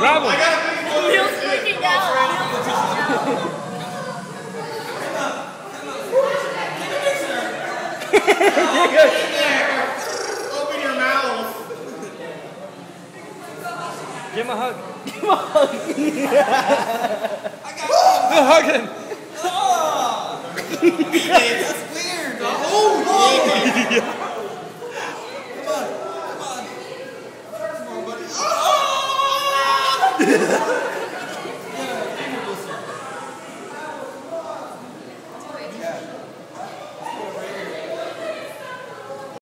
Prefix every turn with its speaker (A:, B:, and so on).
A: Grab him.
B: Neil's freaking out. Neil's freaking out.
C: Open your mouth.
A: Give him a hug.
D: Give him a hug.
A: No, hug him.
C: That's weird. Oh, yeah.
D: ハハハハ!